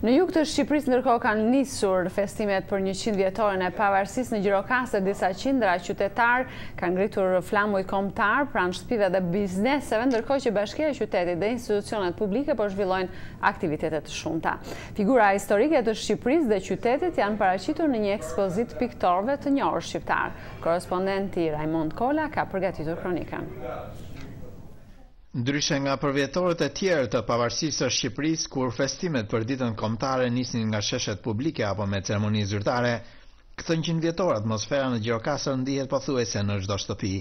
Në jug të Shqipërisë ndërkohë kanë nisur festimet për njëqind vjetorin e pavarësisë. Në Gjirokastër disa qindra qytetarë kanë ngritur flamuj kombëtarë pranë shtëpive dhe bizneseve ndërkohë që bashkia e qytetit dhe institucionet publike po zhvillojnë aktivitete të shumta. Figura historike të Shqipërisë dhe qytetit janë paraqitur në një ekspozitë piktorëve të njohur shqiptarë. Korrespondenti Raimond Kola ka përgatitur kronikën. Ndryshe nga përvjetorët e tjerë të pavarësisë së Shqipërisë, kur festimet për Ditën Kombëtare nisnin nga sheshet publike apo me ceremoni zyrtare, këtë njëqind-vjetor atmosfera në Gjirokastër ndihet pothuajse në çdo shtëpi.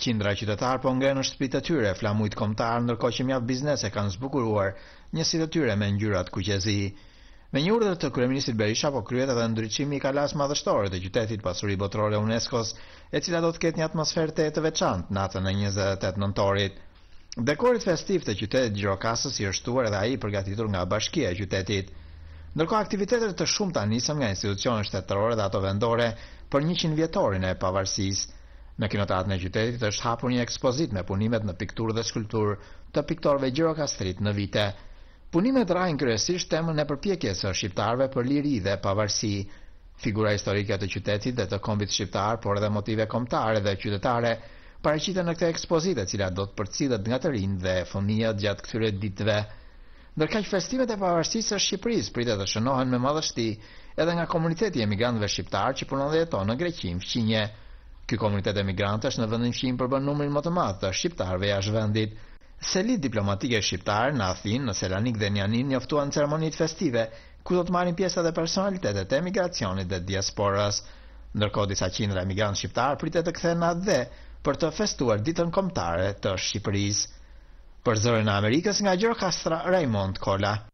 Qindra qytetarë po ngrenë në shtëpitë e tyre flamujt kombëtarë ndërkohë që mjaft biznese kanë zbukuruar njësitë e tyre me ngjyrat kuqezi. Me një urdhër të kryeministrit Berisha po kryhet edhe ndriçimi i Kalasë Madhështore të Qytetit Pasuri Botërore e UNESCO-s, e cila do të ketë një atmosferë tejet të veçantë natën e njëzet e tetë nëntorit. Dekorit festiv të qytetit të Gjirokastrës i është shtuar edhe ai i përgatitur nga Bashkia e qytetit. Ndërkohë aktivitete të shumta nisën nga institucionet shtetërore dhe ato vendore për njëqind vjetorin e Pavarësisë. Në Kinoteatrin e Qytetit është hapur një ekspozitë me punimet në pikturë dhe skulpturë të piktorëve gjirokastritë në vite Punimet rrahin kryesisht temën e përpjekjes së shqiptarëve për liri dhe pavarësi. Figura historike të qytetit dhe të kombit shqiptar, por edhe motive kombëtare dhe qytetare, paraqiten në këtë ekspozitë e cila do të përcillet nga të rinjtë dhe fëmijët gjatë këtyre ditëve. Ndërkaq festimet e pavarësisë së Shqipërisë pritet të shënohen me madhështi edhe nga komuniteti i emigrantëve shqiptarë që punon dhe jeton në Greqinë fqinje. Ky komunitet emigrantësh në vendin fqinj përbën numrin më të madh të shqiptarëve jashtë vendit. Selitë diplomatike shqiptare në Athinë, në Selanik dhe në Janinë njoftuan ceremonitë festive, ku do të marrin pjesë edhe personalitete të emigracionit dhe diasporës. Ndërkohë disa qindra emigrantë shqiptarë pritet të kthehen në atdhe për të festuar Ditën Kombëtare të Shqipërisë. Për Zërin e Amerikës nga Gjirokastra, Raimond Kola.